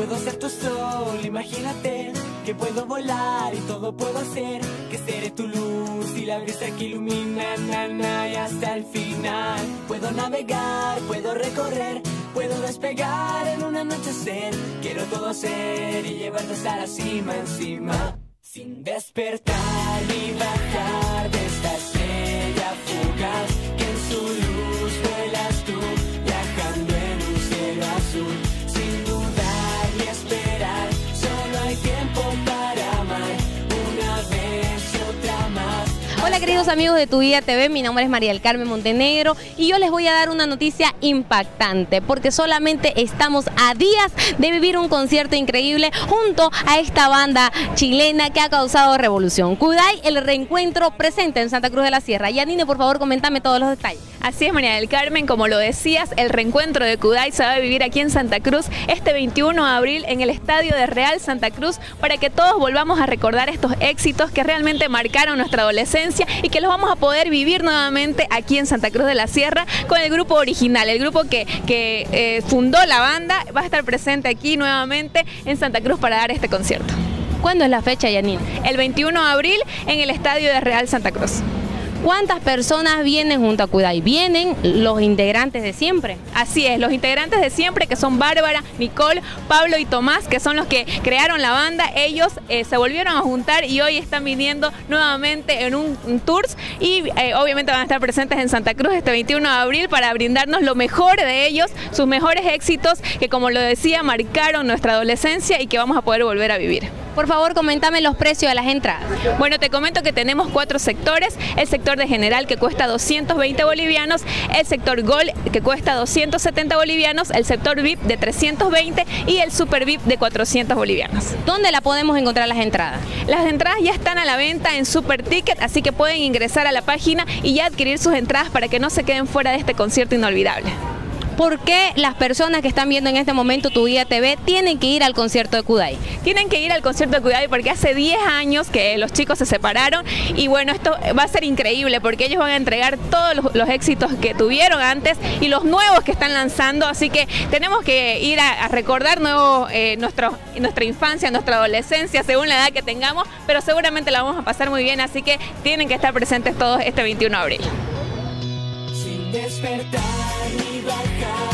puedo ser tu sol, imagínate que puedo volar y todo puedo hacer, que seré tu luz y la brisa que ilumina na, y hasta el final. Puedo navegar, puedo recorrer, puedo despegar en un anochecer, quiero todo hacer y llevarte hasta la cima encima. Sin despertar ni bajar Hola queridos amigos de Tu Vida TV, mi nombre es María del Carmen Montenegro y yo les voy a dar una noticia impactante porque solamente estamos a días de vivir un concierto increíble junto a esta banda chilena que ha causado revolución. Kudai, el reencuentro presente en Santa Cruz de la Sierra. Yanine, por favor, coméntame todos los detalles. Así es, María del Carmen, como lo decías, el reencuentro de Kudai se va a vivir aquí en Santa Cruz este 21 de abril en el estadio de Real Santa Cruz para que todos volvamos a recordar estos éxitos que realmente marcaron nuestra adolescencia y que los vamos a poder vivir nuevamente aquí en Santa Cruz de la Sierra con el grupo original, el grupo que, que eh, fundó la banda, va a estar presente aquí nuevamente en Santa Cruz para dar este concierto. ¿Cuándo es la fecha, Yanine? El 21 de abril en el estadio de Real Santa Cruz. ¿Cuántas personas vienen junto a Kudai? ¿Vienen los integrantes de siempre? Así es, los integrantes de siempre que son Bárbara, Nicole, Pablo y Tomás, que son los que crearon la banda, ellos eh, se volvieron a juntar y hoy están viniendo nuevamente en un, un tours y eh, obviamente van a estar presentes en Santa Cruz este 21 de abril para brindarnos lo mejor de ellos, sus mejores éxitos que como lo decía marcaron nuestra adolescencia y que vamos a poder volver a vivir. Por favor, coméntame los precios de las entradas. Bueno, te comento que tenemos cuatro sectores. El sector de general que cuesta 220 bolivianos, el sector Gol que cuesta 270 bolivianos, el sector VIP de 320 y el Super VIP de 400 bolivianos. ¿Dónde la podemos encontrar las entradas? Las entradas ya están a la venta en Super Ticket, así que pueden ingresar a la página y ya adquirir sus entradas para que no se queden fuera de este concierto inolvidable. ¿Por qué las personas que están viendo en este momento Tu Vida TV tienen que ir al concierto de Kudai? Tienen que ir al concierto de Kudai porque hace 10 años que los chicos se separaron y bueno, esto va a ser increíble porque ellos van a entregar todos los, los éxitos que tuvieron antes y los nuevos que están lanzando, así que tenemos que ir a, a recordar nuevo, eh, nuestro, nuestra infancia, nuestra adolescencia, según la edad que tengamos, pero seguramente la vamos a pasar muy bien, así que tienen que estar presentes todos este 21 de abril. sin despertar de